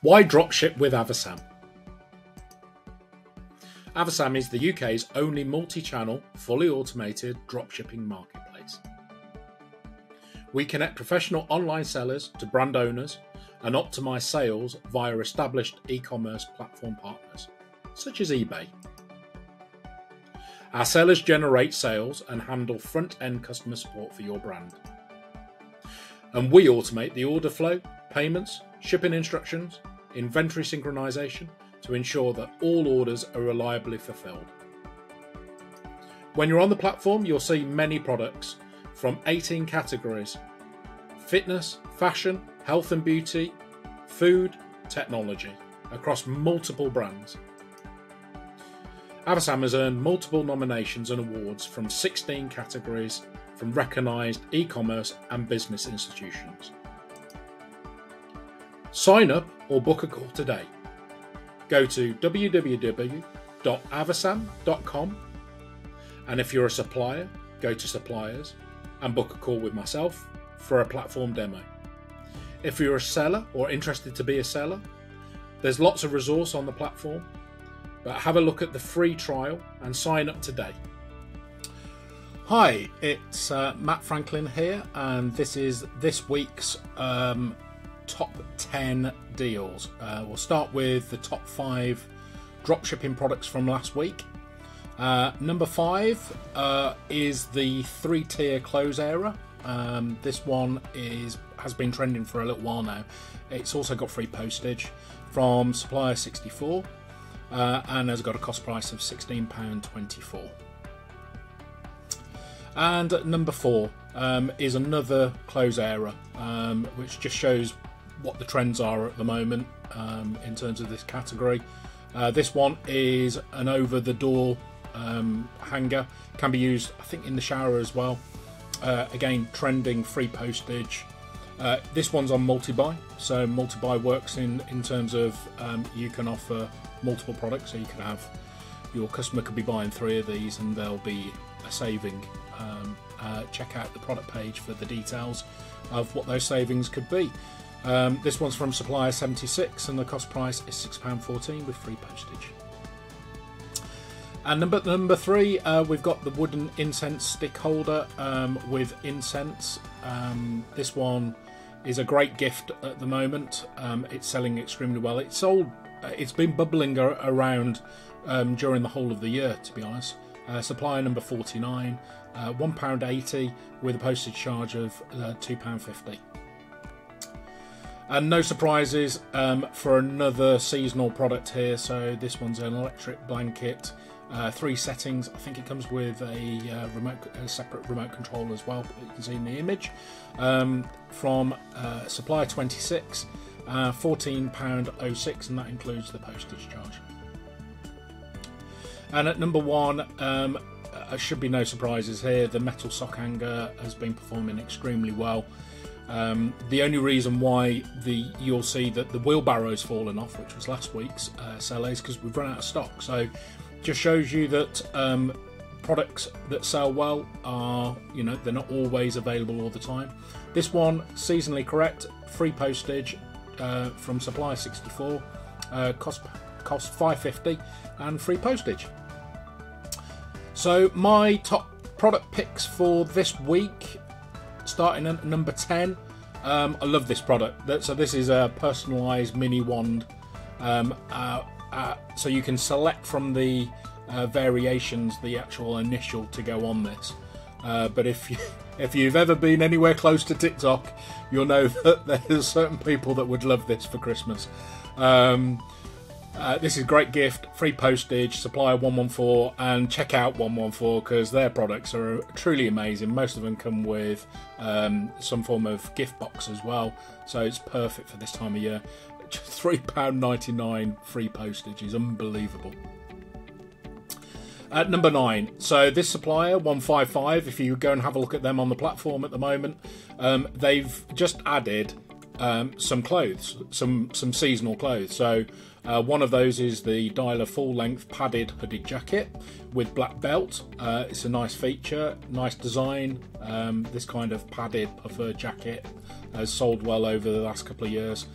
Why dropship with Avasam? Avasam is the UK's only multi channel, fully automated dropshipping marketplace. We connect professional online sellers to brand owners and optimize sales via established e commerce platform partners, such as eBay. Our sellers generate sales and handle front end customer support for your brand. And we automate the order flow, payments, shipping instructions, inventory synchronization to ensure that all orders are reliably fulfilled. When you're on the platform, you'll see many products from 18 categories fitness, fashion, health and beauty, food, technology across multiple brands. Avasam has earned multiple nominations and awards from 16 categories from recognised e commerce and business institutions. Sign up or book a call today. Go to www.avasam.com and if you're a supplier, go to suppliers and book a call with myself for a platform demo. If you're a seller or interested to be a seller, there's lots of resource on the platform, but have a look at the free trial and sign up today. Hi, it's uh, Matt Franklin here, and this is this week's um, top 10 deals. Uh, we'll start with the top five dropshipping products from last week. Uh, number five uh, is the three tier clothes airer. Um, this one is has been trending for a little while now. It's also got free postage from Supplier 64 uh, and has got a cost price of £16.24. And number four um, is another clothes airer, um, which just shows what the trends are at the moment um, in terms of this category. Uh, this one is an over the door um, hanger, can be used, I think, in the shower as well. Uh, again, trending free postage. Uh, this one's on multi-buy, so multi-buy works in in terms of um, you can offer multiple products. So you can have your customer could be buying three of these, and there'll be a saving. Um, uh, check out the product page for the details of what those savings could be. Um, this one's from Supplier 76, and the cost price is £6.14 with free postage. And number number three, uh, we've got the wooden incense stick holder um, with incense. Um, this one is a great gift at the moment. Um, it's selling extremely well. It's sold. Uh, it's been bubbling around um, during the whole of the year, to be honest. Uh, supplier number 49, uh, £1.80 with a postage charge of uh, £2.50. And no surprises um, for another seasonal product here. So this one's an electric blanket uh, three settings. I think it comes with a uh, remote, a separate remote control as well. You can see in the image um, from uh, Supplier 26, uh, £14.06, and that includes the postage charge. And at number one, um, uh, should be no surprises here. The metal sock hanger has been performing extremely well. Um, the only reason why the you'll see that the wheelbarrow's fallen off, which was last week's uh, sell, is because we've run out of stock. So just shows you that um, products that sell well are, you know, they're not always available all the time. This one, seasonally correct, free postage uh, from Supplier 64, uh, cost cost 550 and free postage. So my top product picks for this week, starting at number 10. Um, I love this product. So this is a personalised mini wand. Um, uh, uh, so you can select from the uh, variations the actual initial to go on this. Uh, but if you, if you've ever been anywhere close to TikTok, you'll know that there's certain people that would love this for Christmas. Um, uh, this is a great gift, free postage, supplier 114, and check out 114 because their products are truly amazing. Most of them come with um, some form of gift box as well, so it's perfect for this time of year. £3.99 free postage is unbelievable. At number nine, so this supplier, 155, if you go and have a look at them on the platform at the moment, um, they've just added um, some clothes, some some seasonal clothes. So uh, one of those is the Dialer full length padded hooded jacket with black belt. Uh, it's a nice feature, nice design. Um, this kind of padded puffer jacket has sold well over the last couple of years.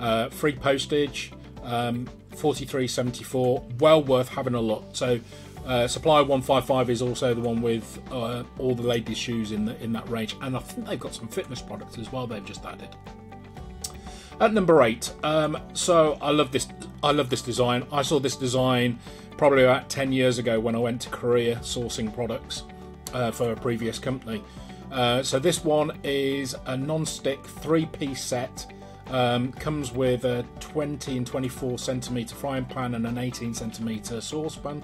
uh, free postage, um, 43.74. Well worth having a look. So, uh, Supplier 155 is also the one with uh, all the ladies' shoes in the, in that range, and I think they've got some fitness products as well. They've just added. At number eight, um, so I love this. I love this design. I saw this design probably about 10 years ago when I went to Korea sourcing products uh, for a previous company. Uh, so this one is a non-stick three-piece set. Um, comes with a 20 and 24 centimeter frying pan and an 18 centimeter saucepan.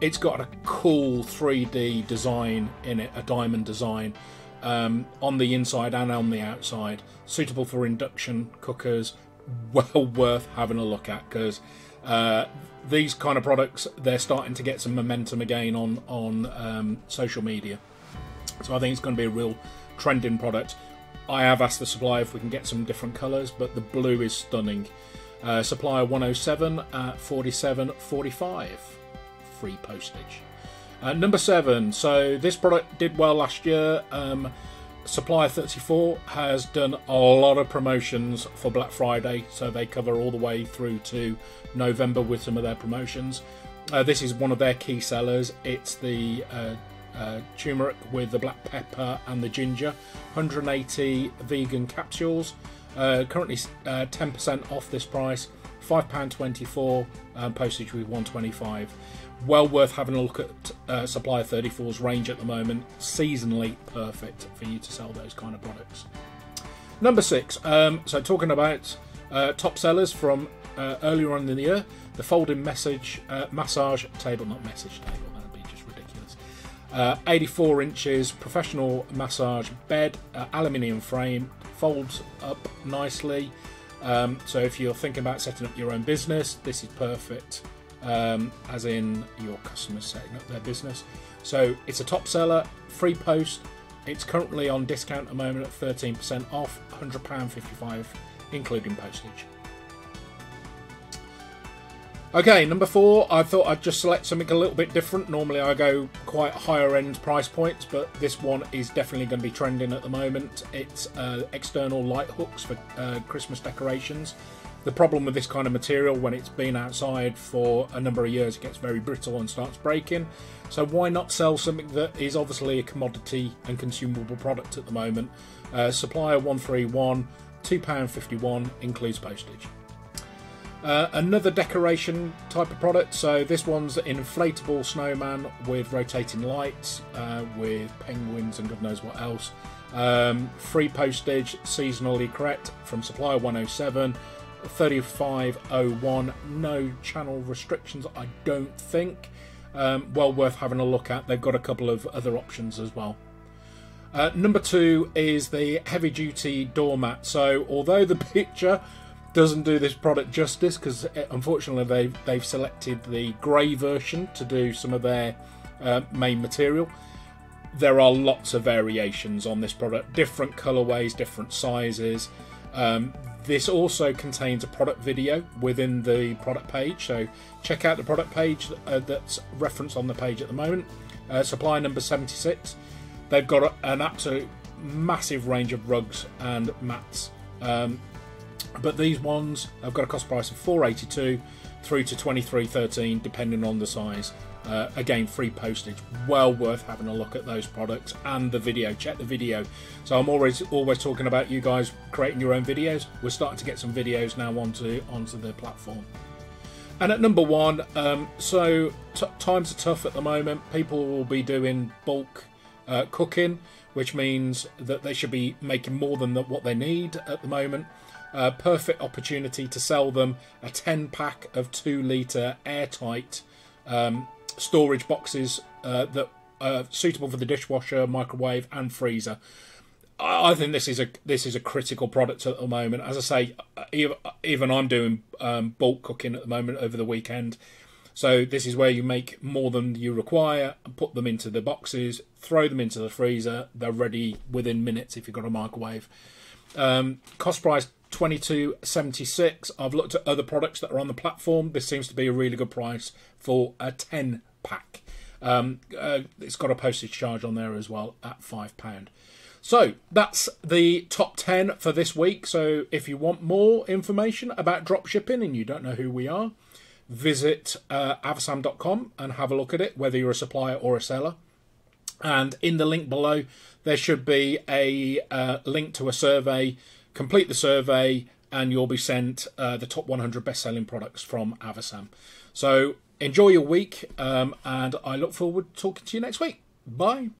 It's got a cool 3D design in it, a diamond design um, on the inside and on the outside. Suitable for induction cookers. Well worth having a look at because uh, these kind of products they're starting to get some momentum again on on um, social media. So I think it's going to be a real trending product. I have asked the supplier if we can get some different colours, but the blue is stunning. Uh, supplier 107 at 47.45, free postage. Uh, number seven. So this product did well last year. Um, Supplier 34 has done a lot of promotions for Black Friday, so they cover all the way through to November with some of their promotions. Uh, this is one of their key sellers. It's the uh, uh, turmeric with the black pepper and the ginger, 180 vegan capsules. Uh, currently 10% uh, off this price, £5.24, um, postage with 125 well worth having a look at uh, Supplier 34's range at the moment. Seasonally perfect for you to sell those kind of products. Number six. Um, so talking about uh, top sellers from uh, earlier on in the year, the folding message uh, massage table, not message table. That'd be just ridiculous. Uh, 84 inches professional massage bed, uh, aluminium frame, folds up nicely. Um, so if you're thinking about setting up your own business, this is perfect um, as in your customers setting up their business. So it's a top seller, free post. It's currently on discount at the moment at 13% off, £100.55, including postage. Okay, number four, I thought I'd just select something a little bit different. Normally I go quite higher end price points, but this one is definitely going to be trending at the moment. It's uh, external light hooks for uh, Christmas decorations. The problem with this kind of material, when it's been outside for a number of years, it gets very brittle and starts breaking. So why not sell something that is obviously a commodity and consumable product at the moment? Uh, supplier 131, £2.51, includes postage. Uh, another decoration type of product. So this one's an inflatable snowman with rotating lights, uh, with penguins and God knows what else. Um, free postage, seasonally correct from Supplier 107. 3501. No channel restrictions, I don't think. Um, well worth having a look at. They've got a couple of other options as well. Uh, number two is the heavy duty doormat. So, although the picture doesn't do this product justice because uh, unfortunately they've, they've selected the grey version to do some of their uh, main material, there are lots of variations on this product, different colorways, different sizes. Um, this also contains a product video within the product page, so check out the product page uh, that's referenced on the page at the moment. Uh, supply number 76. They've got an absolute massive range of rugs and mats, um, but these ones have got a cost price of 482 through to 2313 depending on the size. Uh, again, free postage. Well worth having a look at those products and the video. Check the video. So I'm always always talking about you guys creating your own videos. We're starting to get some videos now onto onto the platform. And at number one, um, so times are tough at the moment. People will be doing bulk uh, cooking, which means that they should be making more than the, what they need at the moment. Uh, perfect opportunity to sell them a 10 pack of 2 litre airtight um, storage boxes uh, that are suitable for the dishwasher, microwave, and freezer. I think this is a this is a critical product at the moment. As I say, even I'm doing um, bulk cooking at the moment over the weekend. So this is where you make more than you require, put them into the boxes, throw them into the freezer. They're ready within minutes if you've got a microwave. Um, cost price twenty two seventy six. I've looked at other products that are on the platform. This seems to be a really good price for a ten pack. Um, uh, it's got a postage charge on there as well at £5. So that's the top 10 for this week. So if you want more information about drop shipping and you don't know who we are, visit uh, avasam.com and have a look at it, whether you're a supplier or a seller. And in the link below, there should be a uh, link to a survey. Complete the survey, and you'll be sent uh, the top 100 best selling products from Avasam. So enjoy your week, um, and I look forward to talking to you next week. Bye.